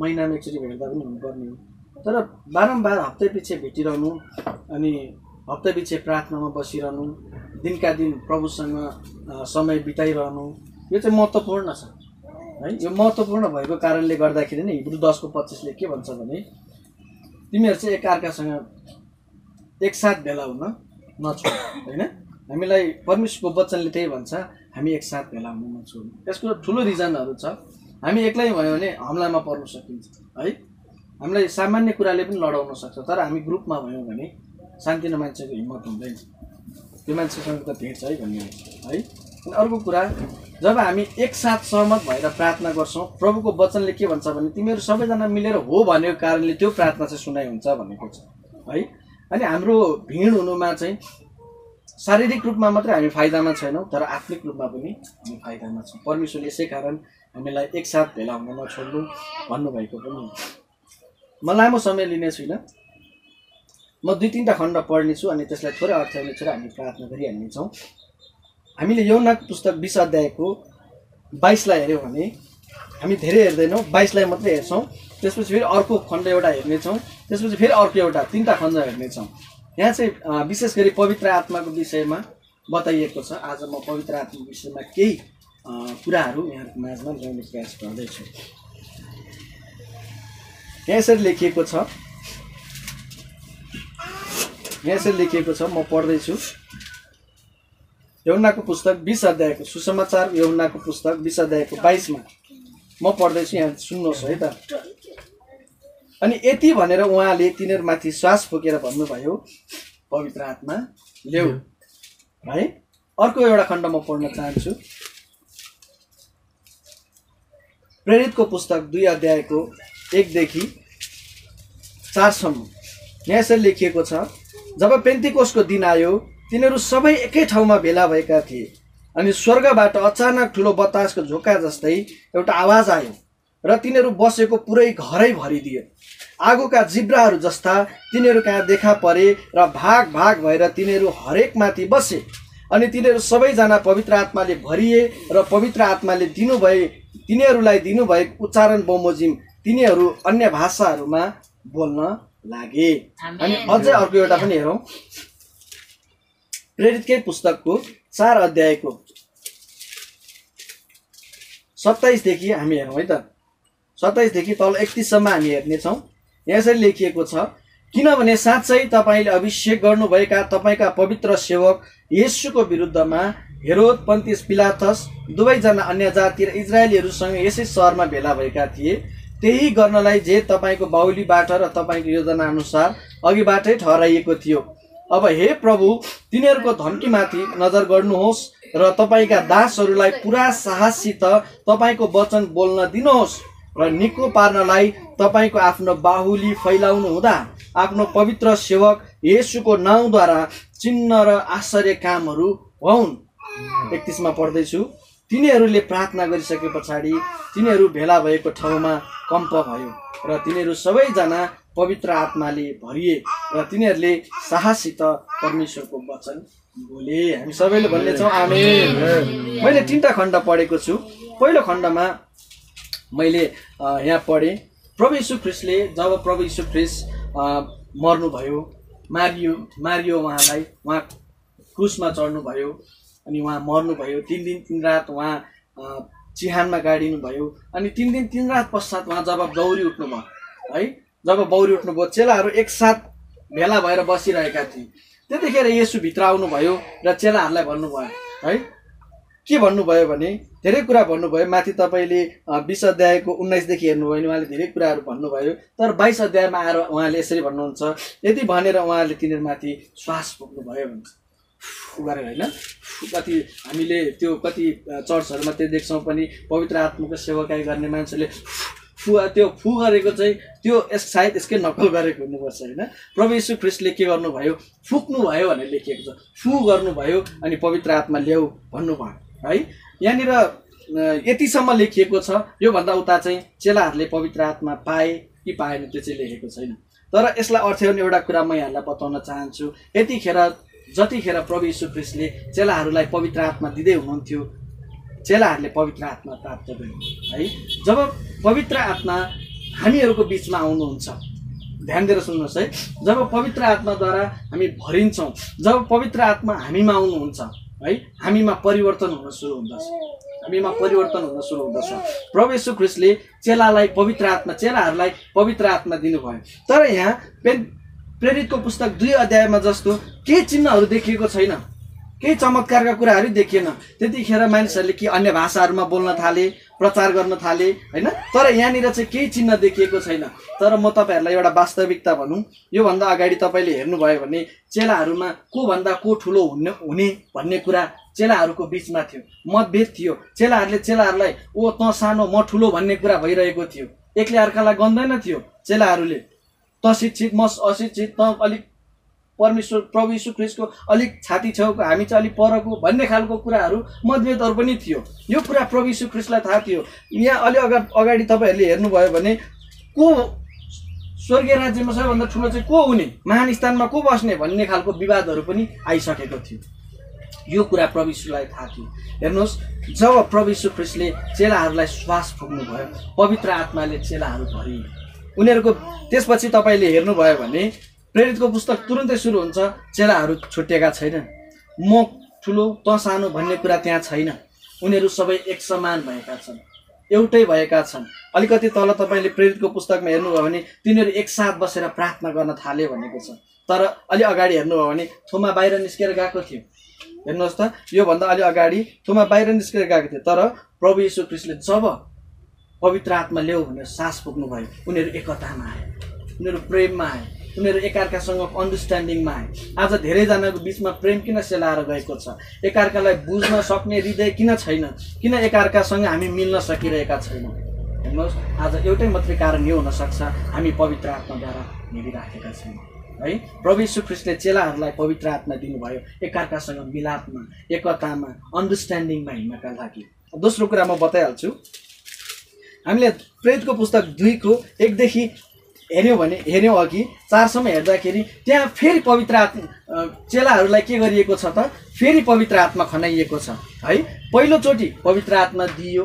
महिनामा एकचोटि भेट्दा पनि हुनुपर्ने हो। तर बारम्बार हप्तै पछि भेटिरहनु अनि हप्ता पछि प्रार्थनामा बसिरहनु दिनका दिन प्रभुसँग समय बिताइरहनु यो चाहिँ महत्त्वपूर्ण छ। है यो महत्त्वपूर्ण भएको कारणले गर्दाखेरि नै हिब्रू दसको पच्चिसले के भन्छ भने तिमीहरू चाहिँ एकअर्कासँग एकसाथ भेला हुन नछोड होइन? हामीलाई परमेश्वरको वचनले त्यही भन्छ हामी एकसाथ भेला हुन नछोड्नु यसको ठुलो रिजनहरू छ। हामी एक्लै भयो भने हमलामा पर्न सकिन्छ है? हामीलाई सामान्य कुराले पनि लडाउन सक्छ तर हामी ग्रुपमा भयौँ भने शान्तिनो मान्छेको हिम्मत हुँदैन। त्यो मान्छेसँग त भेट्छ है भन्ने है अनि अर्को कुरा जब हामी एकसाथ सहमत भएर प्रार्थना गर्छौँ प्रभुको वचनले के भन्छ भने तिमीहरू सबैजना मिलेर हो भनेको कारणले त्यो प्रार्थना चाहिँ सुनाइ हुन्छ भनेको छ है? अनि हाम्रो भिड हुनुमा चाहिँ शारीरिक रूपमा मात्रै हामी फाइदामा छैनौँ तर आत्मिक रूपमा पनि हामी फाइदामा छौँ। परमेश्वरले यसै कारण हामीलाई एकसाथ भेला हुन नछोड्नु भन्नुभएको पनि। म लामो समय लिने छुइनँ। म दुई तिनवटा खण्ड पढ्नेछु अनि त्यसलाई थोरै अर्थाउने छोडेर हामी प्रार्थना गरिहाल्नेछौँ। हामीले यौनाको पुस्तक बिस अध्यायको बाइसलाई हेऱ्यौँ भने हामी धेरै हेर्दैनौँ बाइसलाई मात्रै हेर्छौँ। त्यसपछि फेरि अर्को खण्ड एउटा हेर्नेछौँ। त्यसपछि फेरि अर्को एउटा तिनवटा खण्ड हेर्नेछौँ। यहाँ चाहिँ विशेष गरी पवित्र आत्माको विषयमा बताइएको छ। आज म पवित्र आत्माको विषयमा केही कुराहरू यहाँहरूको माझमा ल्याउने प्रयास गर्दैछु। यहाँ यसरी लेखिएको छ। यहाँ यसरी लेखिएको छ म पढ्दैछु। यौनाको पुस्तक बिस अध्यायको सुसमाचार यौनाको पुस्तक बिस अध्यायको बाइसमा। म पढ्दैछु यहाँ सुन्नुहोस् है त। अनि यति भनेर उहाँले तिनीहरूमाथि श्वास फुकेर भन्नुभयो पवित्र आत्मा। ल्याऊ है? अर्को एउटा खण्ड म पढ्न चाहन्छु। प्रेरितको पुस्तक दुई अध्यायको एकदेखि चारसम्म। यहाँ यसरी लेखिएको छ जब पेन्तिकोसको दिन आयो तिनीहरू सबै एकै ठाउँमा भेला भएका थिए। अनि स्वर्गबाट अचानक ठुलो बतासको झोका जस्तै एउटा आवाज आयो। र तिनीहरू बसेको पुरै घरै भरिदियो आगोका जिब्राहरू जस्ता तिनीहरू कहाँ देखा परे र भाग भाग भएर तिनीहरू हरेकमाथि बसे अनि तिनीहरू सबैजना पवित्र आत्माले भरिए र पवित्र आत्माले दिनुभए तिनीहरूलाई दिनुभएको उच्चारण बमोजिम तिनीहरू अन्य भाषाहरूमा बोल्न लागे। अनि अझै अर्को एउटा पनि हेरौँ। प्रेरितकै पुस्तकको चार अध्यायको सत्ताइसदेखि हामी हेरौँ है त। सत्ताइसदेखि तल एकतिससम्म हामी हेर्नेछौँ यसरी लेखिएको छ किनभने साँच्चै तपाईँले अभिषेक गर्नुभएका तपाईँका पवित्र सेवक येशूको विरुद्धमा हेरोद पन्तिस पिलाथस दुवैजना अन्य जाति र इजरायलीहरूसँग यसै सहरमा भेला भएका थिए। त्यही गर्नलाई जे तपाईँको बाहुलीबाट र तपाईँको योजना अनुसार अघिबाटै ठहराइएको थियो। अब हे प्रभु तिनीहरूको धम्कीमाथि नजर गर्नुहोस् र तपाईँका दासहरूलाई पुरा साहससित तपाईँको वचन बोल्न दिनुहोस्। र निको पार्नलाई तपाईँको आफ्नो बाहुली फैलाउनु हुँदा आफ्नो पवित्र सेवक येशूको नाउँद्वारा चिन्ह र आश्चर्य कामहरू हुन्। एकतिसमा पढ्दैछु तिनीहरूले प्रार्थना गरिसके पछाडि तिनीहरू भेला भएको ठाउँमा कम्प भयो र तिनीहरू सबैजना पवित्र आत्माले भरिए र तिनीहरूले साहससित परमेश्वरको वचन बोले। हामी सबैले भन्नेछौँ आमे मैले तिनवटा खण्ड पढेको छु। पहिलो खण्डमा मैले यहाँ पढेँ। प्रभु यीशु ख्रिस्टले जब प्रभु यीशु ख्रिस्ट अ, मर्नुभयो मारियो मारियो उहाँलाई उहाँ क्रुसमा चढ्नुभयो अनि उहाँ मर्नुभयो। तिन दिन तिन रात उहाँ चिहानमा गाडिनु भयो अनि तिन दिन तिन रात पश्चात उहाँ जब दौडी उठ्नुभयो है जब बौरी उठ्नुभयो चेलाहरू एकसाथ भेला भएर बसिरहेका थिए। त्यतिखेर यसु भित्र आउनुभयो र चेलाहरूलाई भन्नुभयो है के भन्नुभयो भने धेरै कुरा भन्नुभयो। माथि तपाईँले बिस अध्यायको उन्नाइसदेखि हेर्नुभयो भने उहाँले धेरै कुराहरू भन्नुभयो। तर बाइस अध्यायमा आएर उहाँले यसरी भन्नुहुन्छ यति भनेर उहाँले तिनीहरूमाथि श्वास बोक्नुभयो भन्छ गरेर होइन? कति हामीले त्यो कति चर्चहरूमा त्यो देख्छौँ पनि पवित्र आत्माको सेवाकाई गर्ने मान्छेले फु त्यो फु गरेको चाहिँ त्यो यस सायद यसकै नक्कल गरेको हुनुपर्छ होइन? प्रभु यीशु ख्रिस्टले के गर्नुभयो? फुक्नु भयो भनेर लेखिएको छ। फु गर्नुभयो अनि पवित्र आत्मा ल्याऊ भन्नुभयो। है? यहाँनिर यतिसम्म लेखिएको छ। योभन्दा उता चाहिँ चेलाहरूले पवित्र आत्मा पाए कि पाएन त्यो चाहिँ लेखेको छैन। तर यसलाई अर्थ्याउने एउटा कुरा म यहाँलाई बताउन चाहन्छु। यतिखेर जतिखेर प्रभु यीशु ख्रिस्टले चेलाहरूलाई पवित्र आत्मा दिँदै हुनुहुन्थ्यो चेलाहरूले पवित्र आत्मा प्राप्त गर्यो है जब पवित्र आत्मा हामीहरूको बिचमा आउनुहुन्छ ध्यान दिएर सुन्नुहोस् है। जब पवित्र आत्माद्वारा हामी भरिन्छौँ जब पवित्र आत्मा हामीमा आउनुहुन्छ है? हामीमा परिवर्तन हुन सुरु हुँदछ। हामीमा परिवर्तन हुन सुरु हुँदछ। प्रभु यीशु ख्रिस्टले चेलालाई पवित्र आत्मा चेलाहरूलाई पवित्र आत्मा दिनुभयो। तर यहाँ प्रेरितको पुस्तक दुई अध्यायमा जस्तो केही चिन्हहरू देखिएको छैन। केही चमत्कारका कुराहरू देखिएन। त्यतिखेर मानिसहरूले के अन्य भाषाहरूमा बोल्न थाले प्रचार गर्न थाले होइन? तर यहाँनिर चाहिँ केही चिन्ह देखिएको छैन। तर म तपाईँहरूलाई एउटा वास्तविकता भनौँ। योभन्दा अगाडि तपाईँले हेर्नुभयो भने चेलाहरूमा को भन्दा को ठुलो हुने हुने भन्ने कुरा चेलाहरूको बिचमा थियो। मतभेद थियो। चेलाहरूले चेलाहरूलाई ओ त सानो म ठुलो भन्ने कुरा भइरहेको थियो। एकले अर्कालाई गन्दैन थियो चेलाहरूले। त शिक्षित म अशिक्षित त अलिक परमेश्वर प्रभु यीशु ख्रिस्टको अलिक छाती छेउको हामी चाहिँ अलिक परको भन्ने खालको कुराहरू मतभेदहरू पनि थियो। यो कुरा प्रभु यीशु ख्रिस्टलाई थाहा थियो। यहाँ अलि अगा अगाडि तपाईँहरूले हेर्नुभयो भने को स्वर्गीय राज्यमा सबैभन्दा ठुलो चाहिँ को हुने? महान स्थानमा को बस्ने भन्ने खालको विवादहरू पनि आइसकेको थियो। यो कुरा प्रभु यीशुलाई थाहा थियो। हेर्नुहोस् जब प्रभु यीशु ख्रिस्टले चेलाहरूलाई श्वास फुक्नुभयो पवित्र आत्माले चेलाहरू भरिए उनीहरूको त्यसपछि तपाईँले हेर्नुभयो भने प्रेरितको पुस्तक तुरन्तै सुरु हुन्छ चेलाहरू छुट्टिएका छैनन्। म ठुलो त सानो भन्ने कुरा त्यहाँ छैन। उनीहरू सबै एक समान भएका छन्। एउटै भएका छन्। अलिकति तल तपाईँले प्रेरितको पुस्तकमा हेर्नुभयो भने तिनीहरू एकसाथ बसेर प्रार्थना गर्न थाले भनेको छ। तर अलि अगाडि हेर्नुभयो भने थोमा बाहिर निस्केर गएको थियो। हेर्नुहोस् त योभन्दा अलि अगाडि थोमा बाहिर निस्केर गएको थियो। तर प्रभु यीशु क्रिस्टले जब पवित्र आत्मा ल्याऊ भनेर सास पुग्नुभयो उनीहरू एकतामा आए। उनीहरू प्रेममा आए। उनीहरू एकअर्कासँग अन्डरस्ट्यान्डिङमा आए। आज धेरैजनाको बिचमा प्रेम किन सेलाएर गएको छ? एकअर्कालाई बुझ्न सक्ने हृदय किन छैन? किन एकअर्कासँग हामी मिल्न सकिरहेका छैनौँ? हेर्नुहोस् आज एउटै मात्रै कारण यो हुनसक्छ हामी पवित्र आत्माद्वारा हेरिराखेका छैनौँ है? प्रभु ख्रिस्टले चेलाहरूलाई पवित्र आत्मा दिनुभयो एकअर्कासँग मिलापमा एकतामा अन्डरस्ट्यान्डिङमा हिँड्नका लागि। दोस्रो कुरा म बताइहाल्छु। हामीले प्रेतको पुस्तक दुईको एकदेखि हेऱ्यौँ भने हेऱ्यौँ अघि चारसम्म हेर्दाखेरि त्यहाँ फेरि पवित्र आत्मा चेलाहरूलाई के गरिएको छ त? फेरि पवित्र आत्मा खनाइएको छ। है? पहिलोचोटि पवित्र आत्मा दिइयो।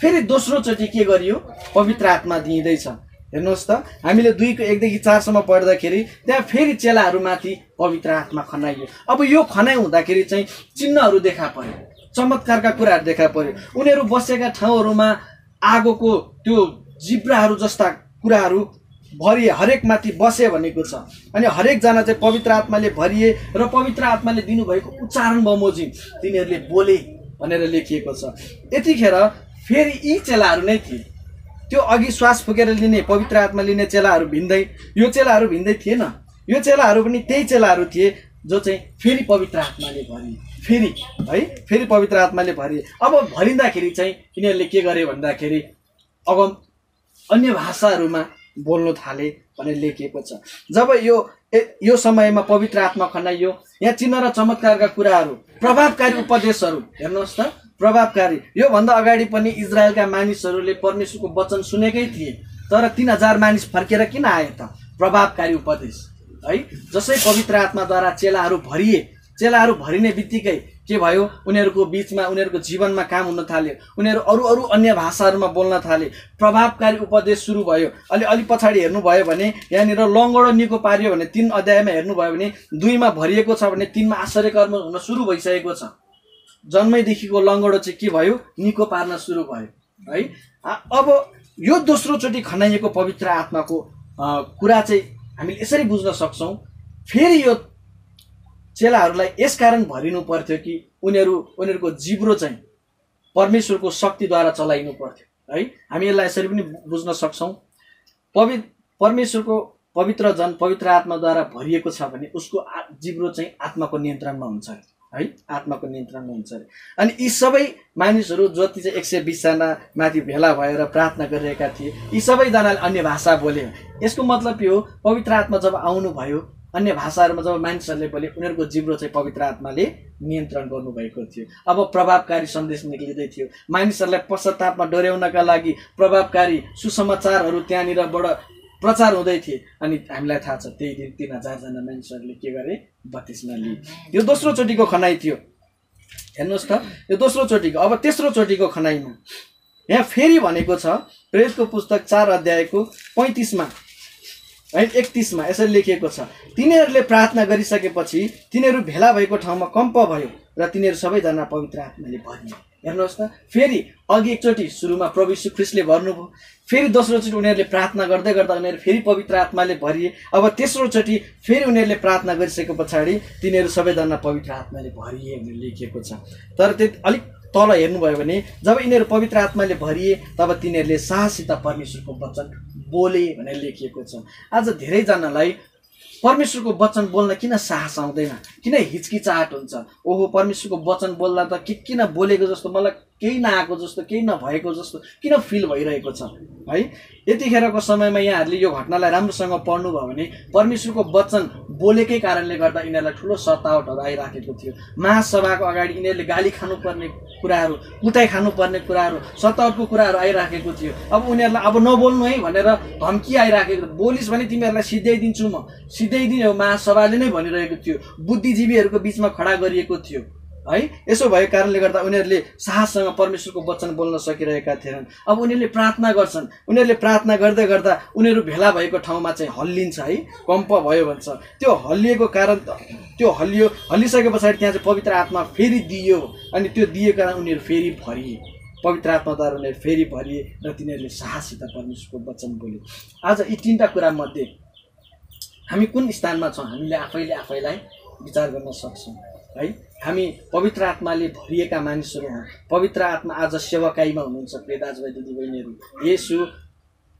फेरि दोस्रोचोटि के गरियो? पवित्र आत्मा दिइँदैछ। हेर्नुहोस् त हामीले दुईको एकदेखि चारसम्म पढ्दाखेरि त्यहाँ फेरि चेलाहरूमाथि पवित्र आत्मा खनाइयो। अब यो खनाइ हुँदाखेरि चाहिँ चिन्हहरू देखा पर्यो। चमत्कारका कुराहरू देखा पर्यो। उनीहरू बसेका ठाउँहरूमा आगोको त्यो जिब्राहरू जस्ता कुराहरू भरिए हरेकमाथि बसे भनेको छ। अनि हरेकजना चाहिँ पवित्र आत्माले भरिए र पवित्र आत्माले दिनुभएको उच्चारण बमोजिम तिनीहरूले बोले भनेर लेखिएको छ। यतिखेर फेरि यी चेलाहरू नै थिए। त्यो अघि श्वास फुकेर लिने पवित्र आत्मा लिने चेलाहरू भिन्दै यो चेलाहरू भिन्दै थिएन। यो चेलाहरू पनि त्यही चेलाहरू थिए जो चाहिँ फेरि पवित्र आत्माले भरिए। फेरि है फेरि पवित्र आत्माले भरिए। अब भरिँदाखेरि चाहिँ यिनीहरूले के गरे भन्दाखेरि अब अन्य भाषाहरूमा बोल्नु थाले भनेर लेखिएको छ। जब यो यो समयमा पवित्र आत्मा खनाइयो यहाँ चिन्ह र चमत्कारका कुराहरू प्रभावकारी उपदेशहरू हेर्नुहोस् त प्रभावकारी। योभन्दा अगाडि पनि इजरायलका मानिसहरूले परमेश्वरको वचन सुनेकै थिए तर तिन हजार मानिस फर्केर किन आए त? प्रभावकारी उपदेश। है जसै पवित्र आत्माद्वारा चेलाहरू भरिए चेलाहरू भरिने बित्तिकै के भयो? उनीहरूको बिचमा उनीहरूको जीवनमा काम हुन थाल्यो। उनीहरू अरू अरू अन्य भाषाहरूमा बोल्न थाले। प्रभावकारी उपदेश सुरु भयो। अलि अलि पछाडि हेर्नुभयो भने यहाँनिर लङ्गडो निको पारियो भने तिन अध्यायमा हेर्नुभयो भने दुईमा भरिएको छ भने तिनमा आश्चर्य कर्म हुन सुरु भइसकेको छ। जन्मैदेखिको लङ्गडो चाहिँ के भयो? निको पार्न सुरु भयो। है? अब यो दोस्रोचोटि खनाइएको पवित्र आत्माको कुरा चाहिँ हामीले यसरी बुझ्न सक्छौँ। फेरि यो चेलाहरूलाई यसकारण भरिनु पर्थ्यो कि उनीहरू उनीहरूको जिब्रो चाहिँ परमेश्वरको शक्तिद्वारा चलाइनु पर्थ्यो। है हामी यसलाई यसरी पनि बुझ्न सक्छौँ। पवि परमेश्वरको पवित्र जन पवित्र आत्माद्वारा भरिएको छ भने उसको जिब्रो चाहिँ आत्माको नियन्त्रणमा हुन्छ है आत्माको नियन्त्रणमा हुन्छ अरे। अनि यी सबै मानिसहरू जति चाहिँ एक सय बिसजना माथि भेला भएर प्रार्थना गरिरहेका थिए यी सबैजनाले अन्य भाषा बोल्यो यसको मतलब यो पवित्र आत्मा जब आउनुभयो अन्य भाषाहरूमा जब मानिसहरूले बोले उनीहरूको जिब्रो चाहिँ पवित्र आत्माले नियन्त्रण गर्नुभएको थियो। अब प्रभावकारी सन्देश निक्लिँदै थियो। मानिसहरूलाई पश्चातापमा डोर्याउनका लागि प्रभावकारी सुसमाचारहरू त्यहाँनिरबाट प्रचार हुँदै थिए। अनि हामीलाई थाहा छ त्यही दिन तिन हजारजना मानिसहरूले के गरे बत्तिसमा लिए यो दोस्रो चोटिको खनाइ थियो। हेर्नुहोस् त यो दोस्रो चोटिको अब तेस्रो चोटिको खनाइमा यहाँ फेरि भनेको छ प्रेरितको पुस्तक चार अध्यायको पैँतिसमा है एकतिसमा यसरी लेखिएको छ तिनीहरूले प्रार्थना गरिसकेपछि तिनीहरू भेला भएको ठाउँमा कम्प भयो र तिनीहरू सबैजना पवित्र आत्माले भरिए हेर्नुहोस् त फेरि अघि एकचोटि सुरुमा प्रभु यीशु ख्रिस्टले भर्नुभयो फेरि दोस्रोचोटि उनीहरूले प्रार्थना गर्दै गर्दा उनीहरू फेरि पवित्र आत्माले भरिए। अब तेस्रोचोटि फेरि उनीहरूले प्रार्थना गरिसके पछाडि तिनीहरू सबैजना पवित्र आत्माले भरिए भनेर लेखिएको छ। तर त्यो अलिक तल हेर्नुभयो भने जब यिनीहरू पवित्र आत्माले भरिए तब तिनीहरूले साहसित परमेश्वरको वचन बोले भनेर लेखिएको छ आज धेरैजनालाई परमेश्वरको वचन बोल्न किन साहस आउँदैन? किन हिचकिचाहट हुन्छ? ओहो परमेश्वरको वचन बोल्दा त के किन बोलेको जस्तो मलाई केही नआएको जस्तो केही नभएको जस्तो किन फिल भइरहेको छ? है? यतिखेरको समयमा यहाँहरूले यो घटनालाई राम्रोसँग पढ्नुभयो भने परमेश्वरको वचन बोलेकै कारणले गर्दा यिनीहरूलाई ठुलो सतावटहरू आइराखेको थियो। महासभाको अगाडि यिनीहरूले गाली खानुपर्ने कुराहरू कुटाइ खानुपर्ने कुराहरू सतावटको कुराहरू आइराखेको थियो। अब उनीहरूलाई अब नबोल्नु है भनेर धम्की आइराखेको बोलिस् भने तिमीहरूलाई सिध्याइदिन्छु म। सिध्याइदिने महासभाले नै भनिरहेको थियो। बुद्धिजीवीहरूको बिचमा खडा गरिएको थियो। है? यसो भएको कारणले गर्दा उनीहरूले साहससँग परमेश्वरको वचन बोल्न सकिरहेका थिएनन्। अब उनीहरूले प्रार्थना गर्छन्। उनीहरूले प्रार्थना गर्दै गर्दा उनीहरू भेला भएको ठाउँमा चाहिँ हल्लिन्छ है? कम्प भयो भन्छ। त्यो हल्लिएको कारण त्यो हल्लियो हल्लिसके पछाडि त्यहाँ चाहिँ पवित्र आत्मा फेरि दियो अनि त्यो दिएको कारण उनीहरू फेरि भरिए। पवित्र आत्माद्वारा उनीहरू फेरि भरिए र तिनीहरूले साहसित परमेश्वरको वचन बोले। आज यी तिनवटा कुरामध्ये हामी कुन स्थानमा छौँ? हामीले आफैले आफैलाई विचार गर्न सक्छौँ। है? हामी पवित्र आत्माले भरिएका मानिसहरू हौँ। पवित्र आत्मा आज सेवाकाईमा हुनुहुन्छ प्रिय दाजुभाइ दिदीबहिनीहरू। यसु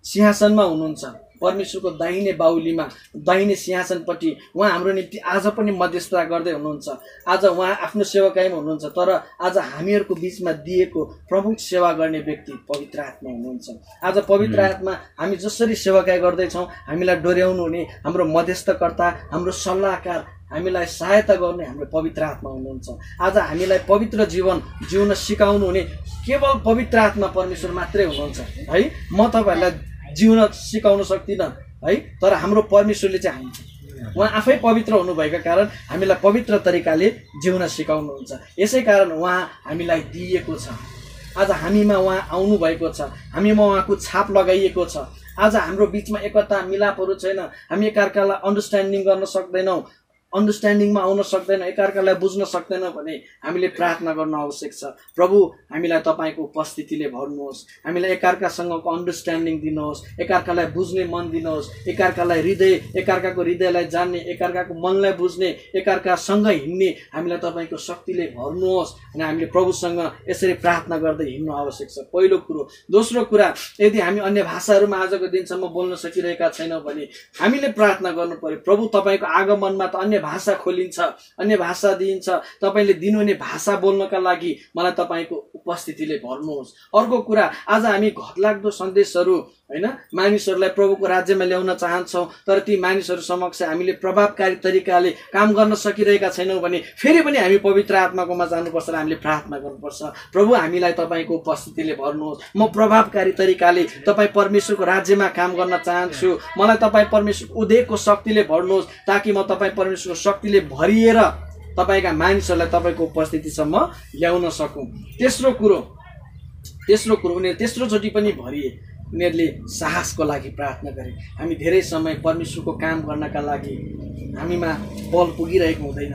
सिंहासनमा हुनुहुन्छ। परमेश्वरको दाहिने बाहुलीमा दाहिने सिंहासनपट्टि उहाँ हाम्रो निम्ति आज पनि मध्यस्थता गर्दै हुनुहुन्छ। आज उहाँ आफ्नो सेवाकाईमा हुनुहुन्छ तर आज हामीहरूको बिचमा दिएको प्रमुख सेवा गर्ने व्यक्ति पवित्र आत्मा हुनुहुन्छ। आज पवित्र आत्मा हामी जसरी सेवाकाई गर्दैछौँ हामीलाई डोर्याउनु हुने हाम्रो मध्यस्थकर्ता हाम्रो सल्लाहकार हामीलाई सहायता गर्ने हाम्रो पवित्र आत्मा हुनुहुन्छ। आज हामीलाई पवित्र जीवन जिउन सिकाउनु हुने केवल पवित्र आत्मा परमेश्वर मात्रै हुनुहुन्छ। है म तपाईँहरूलाई जिउन सिकाउन सक्दिनँ। है तर हाम्रो परमेश्वरले चाहिँ हामी उहाँ आफै पवित्र हुनुभएका कारण हामीलाई पवित्र तरिकाले जिउन सिकाउनुहुन्छ। यसै कारण उहाँ हामीलाई दिइएको छ। आज हामीमा उहाँ आउनुभएको छ। हामीमा उहाँको छाप लगाइएको छ। आज हाम्रो बिचमा एकता मिलापहरू छैन। हामी एकअर्कालाई अन्डरस्ट्यान्डिङ गर्न सक्दैनौँ। अन्डरस्ट्यान्डिङमा आउन सक्दैन एकअर्कालाई बुझ्न सक्दैन भने हामीले प्रार्थना गर्न आवश्यक छ। प्रभु हामीलाई तपाईँको उपस्थितिले भर्नुहोस्। हामीलाई एकअर्कासँगको अन्डरस्ट्यान्डिङ दिनुहोस्। एकअर्कालाई बुझ्ने मन दिनुहोस्। एकअर्कालाई हृदय एकअर्काको हृदयलाई जान्ने एकअर्काको मनलाई बुझ्ने एकअर्कासँग हिँड्ने हामीलाई तपाईँको शक्तिले भर्नुहोस् अनि हामीले प्रभुसँग यसरी प्रार्थना गर्दै हिँड्नु आवश्यक छ। पहिलो कुरो। दोस्रो कुरा यदि हामी अन्य भाषाहरूमा आजको दिनसम्म बोल्न सकिरहेका छैनौँ भने हामीले प्रार्थना गर्नु पर्यो। प्रभु तपाईँको आगमनमा त अन्य भाषा खोलिन्छ अन्य भाषा दिइन्छ। तपाईँले दिनुहुने भाषा बोल्नका लागि मलाई तपाईँको उपस्थितिले भर्नुहोस्। अर्को कुरा आज हामी घटलाग्दो सन्देशहरू होइन मानिसहरूलाई प्रभुको राज्यमा ल्याउन चाहन्छौँ तर ती मानिसहरू समक्ष हामीले प्रभावकारी तरिकाले काम गर्न सकिरहेका छैनौँ भने फेरि पनि हामी पवित्र आत्माकोमा जानुपर्छ र हामीले प्रार्थना गर्नुपर्छ। प्रभु हामीलाई तपाईँको उपस्थितिले भर्नुहोस्। म प्रभावकारी तरिकाले तपाईँ परमेश्वरको राज्यमा काम गर्न चाहन्छु। मलाई तपाईँ परमेश्वर उदयको शक्तिले भर्नुहोस् ताकि म तपाईँ परमेश्वरको शक्तिले भरिएर तपाईँका मानिसहरूलाई तपाईँको उपस्थितिसम्म ल्याउन सकौँ। तेस्रो कुरो तेस्रो कुरो उनीहरू तेस्रोचोटि पनि भरिए। उनीहरूले साहसको लागि प्रार्थना गरे। हामी धेरै समय परमेश्वरको काम गर्नका लागि हामीमा बल पुगिरहेको हुँदैन।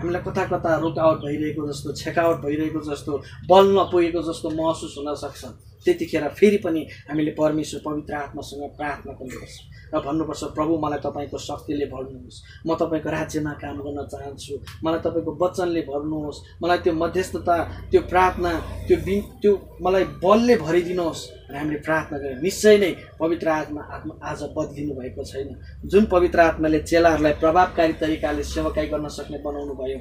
हामीलाई कता कता रोकावट भइरहेको जस्तो छेकावट भइरहेको जस्तो बल नपुगेको जस्तो महसुस हुनसक्छ त्यतिखेर फेरि पनि हामीले परमेश्वर पवित्र आत्मासँग प्रार्थना गर्नुपर्छ र भन्नुपर्छ प्रभु मलाई तपाईँको शक्तिले भर्नुहोस्। म तपाईँको राज्यमा काम गर्न चाहन्छु। मलाई तपाईँको वचनले भर्नुहोस्। मलाई त्यो मध्यस्थता त्यो प्रार्थना त्यो बिन त्यो मलाई बलले भरिदिनुहोस्। र हामीले प्रार्थना गऱ्यौँ निश्चय नै पवित्र आत्मा आत्मा आज बदलिनु भएको छैन। जुन पवित्र आत्माले चेलाहरूलाई प्रभावकारी तरिकाले सेवाकाई गर्न सक्ने बनाउनु भयो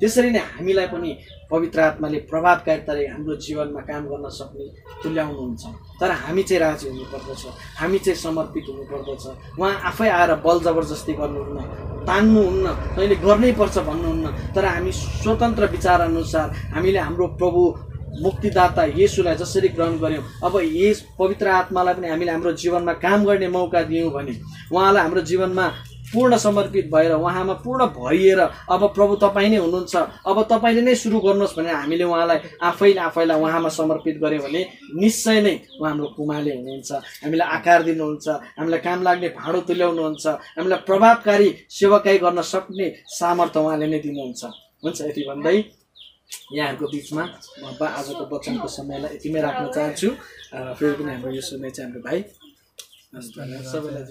त्यसरी नै हामीलाई पनि पवित्र आत्माले प्रभावकारी तरिका हाम्रो जीवनमा काम गर्न सक्ने तुल्याउनुहुन्छ। तर हामी चाहिँ राजी हुनुपर्दछ हामी चाहिँ समर्पित हुनुपर्दछ। उहाँ आफै आएर बल जबरजस्ती गर्नुहुन्न तान्नुहुन्न तैँले गर्नै पर्छ भन्नुहुन्न। तर हामी स्वतन्त्र विचारअनुसार हामीले हाम्रो प्रभु मुक्तिदाता येसुलाई जसरी ग्रहण गऱ्यौँ अब यस पवित्र आत्मालाई पनि हामीले हाम्रो जीवनमा काम गर्ने मौका दियौँ भने उहाँलाई हाम्रो जीवनमा पूर्ण समर्पित भएर उहाँमा पूर्ण भरिएर अब प्रभु तपाईँ नै हुनुहुन्छ अब तपाईँले नै सुरु गर्नुहोस् भनेर हामीले उहाँलाई आफैले आफैलाई उहाँमा समर्पित गऱ्यौँ भने निश्चय नै उहाँ हाम्रो कुमाले हुनुहुन्छ। हामीलाई आकार दिनुहुन्छ हामीलाई काम लाग्ने भाँडो तुल्याउनुहुन्छ हामीलाई प्रभावकारी सेवाकाई गर्न सक्ने सामर्थ्य उहाँले नै दिनुहुन्छ। हुन्छ यति भन्दै यहाँहरूको बिचमा म बा आजको वचनको समयलाई यतिमै राख्न चाहन्छु। फेरि पनि हाम्रो यो सुन्ने चाहिँ हाम्रो भाइ। सबैलाई